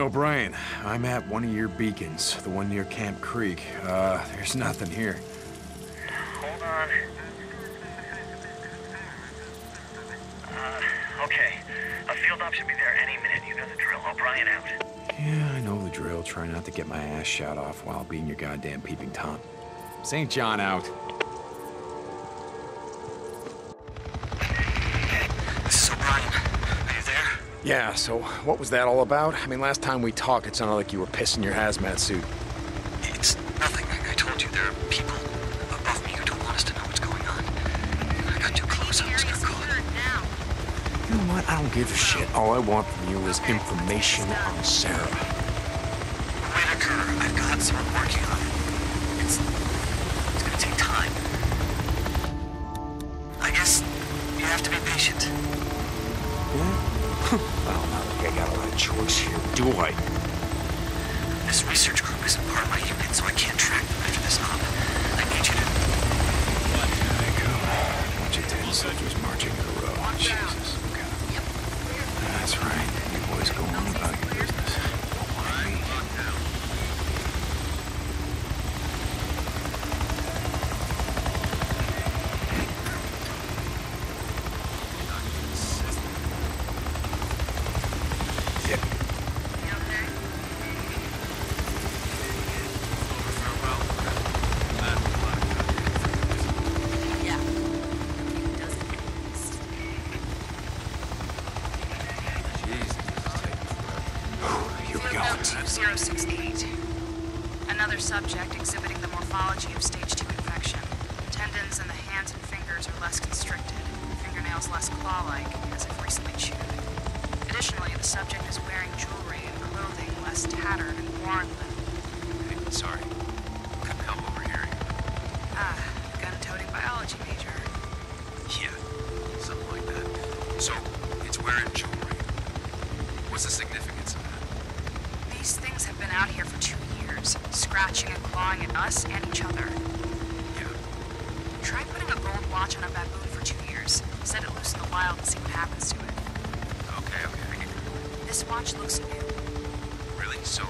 O'Brien, I'm at one of your beacons, the one near Camp Creek. Uh, there's nothing here. Hold on. Uh, okay. A field op should be there any minute. You know the drill. O'Brien out. Yeah, I know the drill. Try not to get my ass shot off while being your goddamn peeping Tom. St. John out. Yeah, so what was that all about? I mean, last time we talked, it sounded like you were pissing your hazmat suit. It's nothing. I, told you there are people above me who don't want us to know what's going on. I got too close. I was gonna call it. You know what? I don't give a shit. All I want from you is information on Sarah. 068. Another subject exhibiting the morphology of stage 2 infection. Tendons in the hands and fingers are less constricted, fingernails less claw-like, as if recently chewed. Additionally, the subject is wearing jewelry and clothing less tattered and worn than... Hey, sorry. Couldn't help overhearing. Ah, got a toting biology major. Yeah, something like that. So, it's wearing jewelry. What's the significance? Things have been out here for two years, scratching and clawing at us and each other. Yeah. Try putting a gold watch on a baboon for two years. Set it loose in the wild and see what happens to it. Okay, okay, I get it. This watch looks new. Really? So,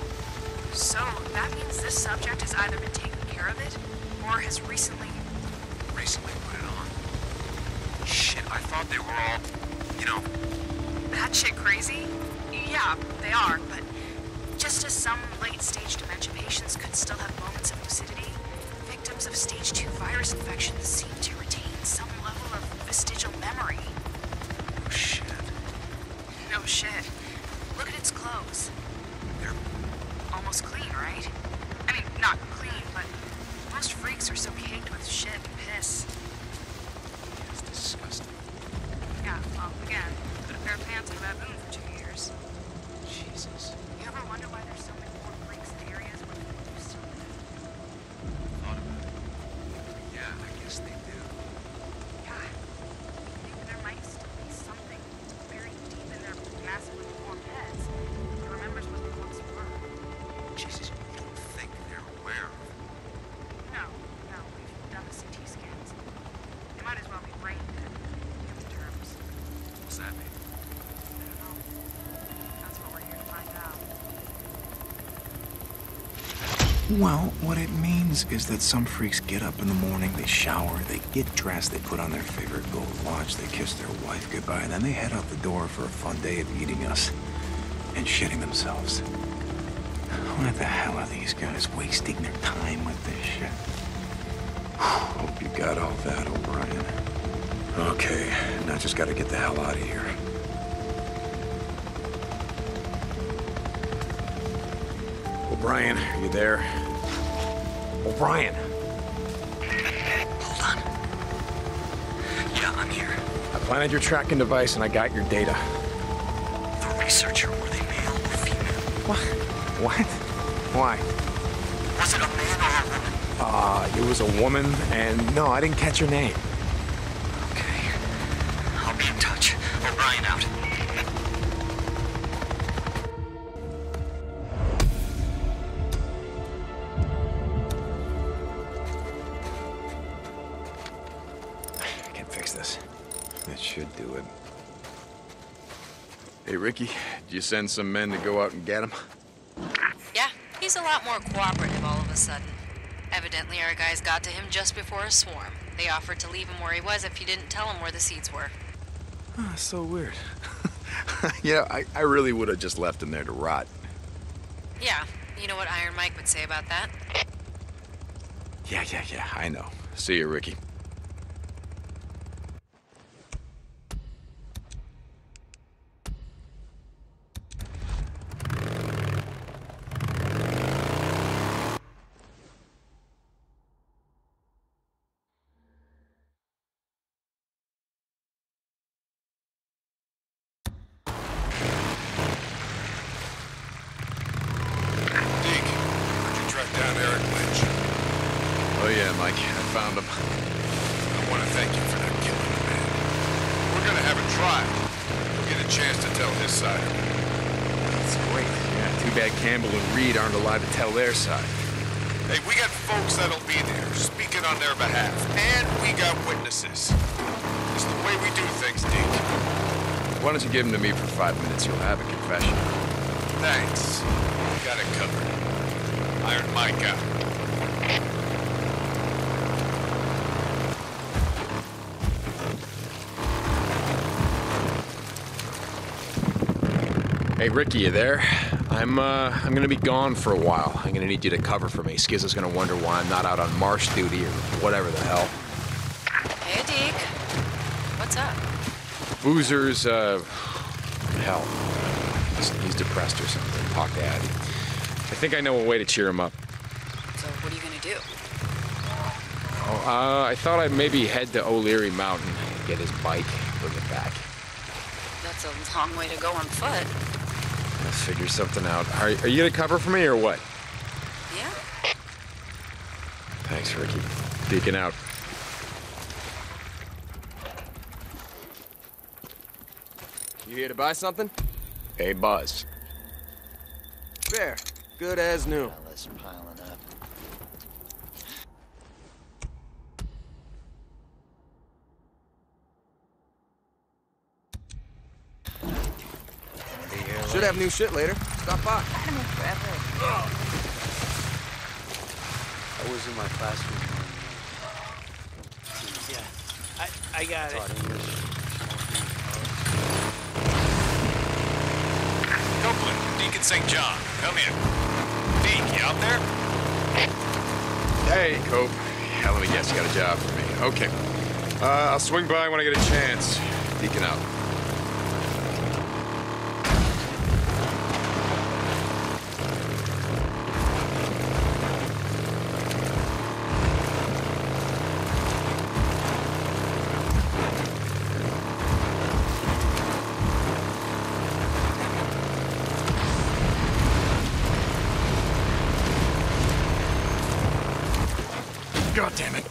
So, that means this subject has either been taking care of it, or has recently... recently put it on. Shit, I thought they were all, you know, That shit crazy? Yeah, they are, but virus infections seem Well, what it means is that some freaks get up in the morning, they shower, they get dressed, they put on their favorite gold watch, they kiss their wife goodbye, and then they head out the door for a fun day of eating us and shitting themselves. Why the hell are these guys wasting their time with this shit? Hope you got all that, O'Brien. Okay, now just gotta get the hell out of here. O'Brien, are you there? O'Brien! Hold on. Yeah, I'm here. I planted your tracking device and I got your data. The researcher, were they male or female? What? What? Why? Was it a man or a woman? Uh, it was a woman, and no, I didn't catch her name. Okay. I'll be in touch. O'Brien out. Hey, Rikki, did you send some men to go out and get him? Yeah, he's a lot more cooperative all of a sudden. Evidently, our guys got to him just before a swarm. They offered to leave him where he was if he didn't tell them where the seeds were. Ah, so weird. yeah, I, I really would have just left him there to rot. Yeah, you know what Iron Mike would say about that? Yeah, yeah, yeah, I know. See you, Rikki. Deke, heard you track down Eric Lynch. Oh yeah, Mike, I found him. I want to thank you for not killing the man. We're gonna have a trial. We'll get a chance to tell his side. That's great. Yeah, too bad Campbell and Reed aren't alive to tell their side. Hey, we got folks that'll be there, speaking on their behalf. And we got witnesses. It's the way we do things, Deke. Why don't you give him to me for five minutes? You'll have a confession. Thanks. Got it covered. Iron Mike out. Hey, Rikki, you there? I'm, uh, I'm gonna be gone for a while. I'm gonna need you to cover for me. Skizzo's gonna wonder why I'm not out on marsh duty or whatever the hell. Hey, Deke. What's up? Boozer's, uh, hell. He's, he's depressed or something. Talk to. I think I know a way to cheer him up. So, what are you gonna do? Oh, uh, I thought I'd maybe head to O'Leary Mountain, get his bike, bring it back. That's a long way to go on foot. Let's figure something out. Are, are you gonna cover for me or what? Yeah. Thanks, Rikki. Deacon out. You here to buy something? Hey, Buzz. Fair. Good as new. Fellas piling up. Be here Should have new shit later. Stop by. I was in my classroom. Yeah, I, I got it. English. Copeland, Deacon St. John, come in. Deke, you out there? Hey, Cope. Yeah, let me guess, you got a job for me. Okay. Uh, I'll swing by when I get a chance. Deacon out. God damn it.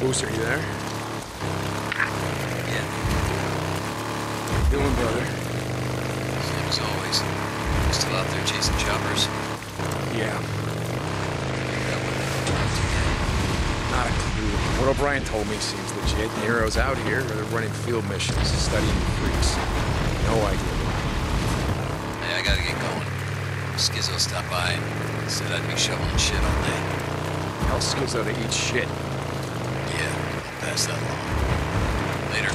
Boozer, you there? Yeah, Doing, brother? same as always. Still out there chasing choppers. Yeah. What they're trying to get. Not a clue. What O'Brien told me seems legit. Nero's out here, or they're running field missions, studying freaks. No idea. Hey, I gotta get going. Skizzo stopped by and said I'd be shoveling shit all day. Hell, Skizzo to eat shit. Yeah, I'll pass that along. Later.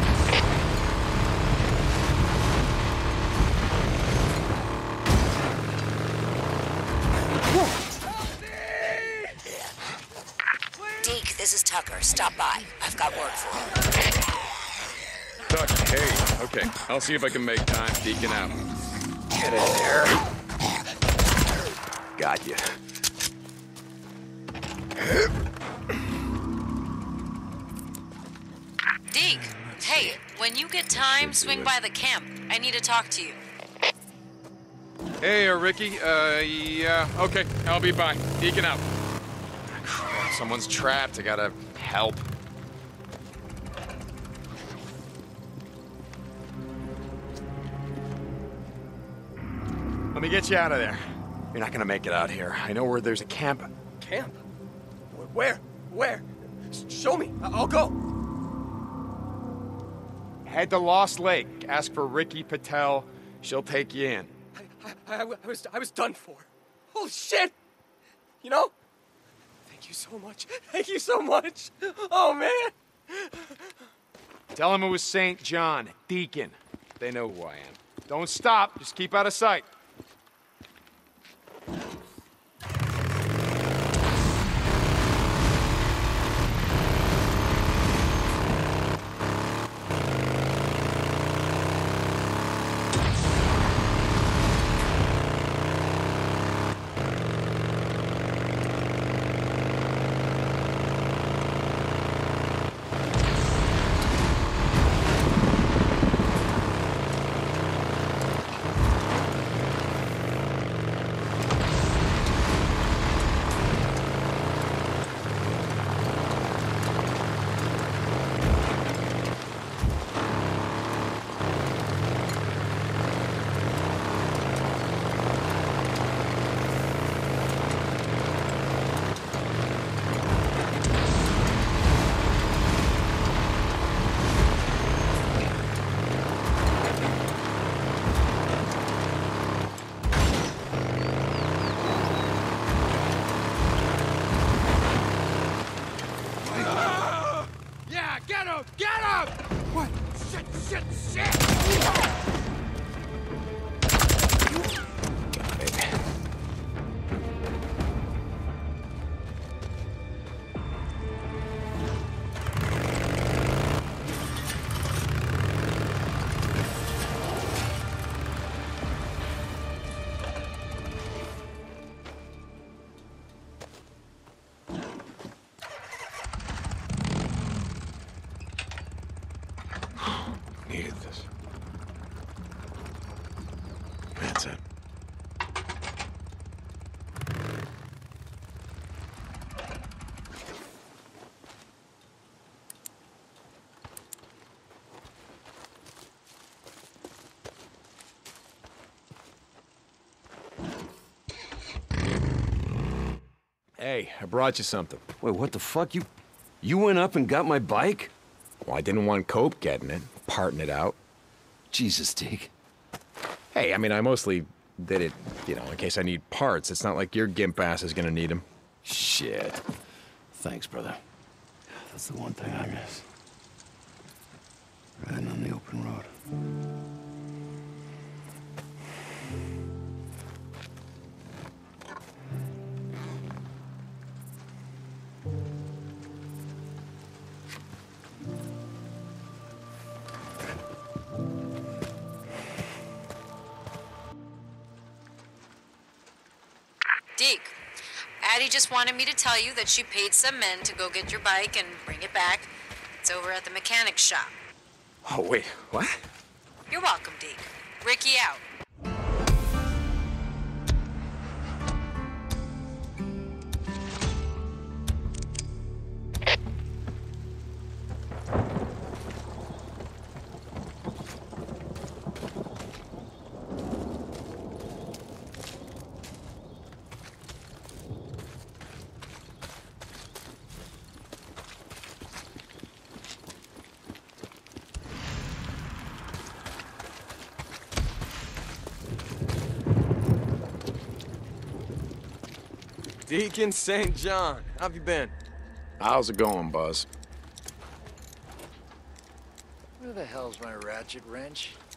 Deke, this is Tucker. Stop by. I've got work for you. Duck, hey. Okay, I'll see if I can make time. Deacon out. Get in there. Got you. Deke, hey, when you get time, swing by the camp. I need to talk to you. Hey, uh, Rikki. Uh, yeah. Okay, I'll be by. Deacon out. Someone's trapped. I gotta help. Let me get you out of there. You're not gonna make it out here. I know where there's a camp. Camp? Wh- Where? Where? Show me. I'll go. Head to Lost Lake. Ask for Rikki Patel. She'll take you in. I, I, I, I was I was done for. Holy shit! You know? Thank you so much. Thank you so much. Oh man. Tell him it was St. John, Deacon. They know who I am. Don't stop, just keep out of sight. Hey, I brought you something. Wait, what the fuck? You you went up and got my bike? Well, I didn't want Cope getting it, parting it out. Jesus, Deke. Hey, I mean, I mostly did it, you know, in case I need parts. It's not like your gimp ass is gonna need them. Shit. Thanks, brother. That's the one thing I miss. Riding on the open road. Addie just wanted me to tell you that she paid some men to go get your bike and bring it back. It's over at the mechanic shop. Oh, wait, what? You're welcome, Deke. Rikki out. Deacon St. John, how have you been? How's it going, Buzz? Where the hell's my ratchet wrench? I can never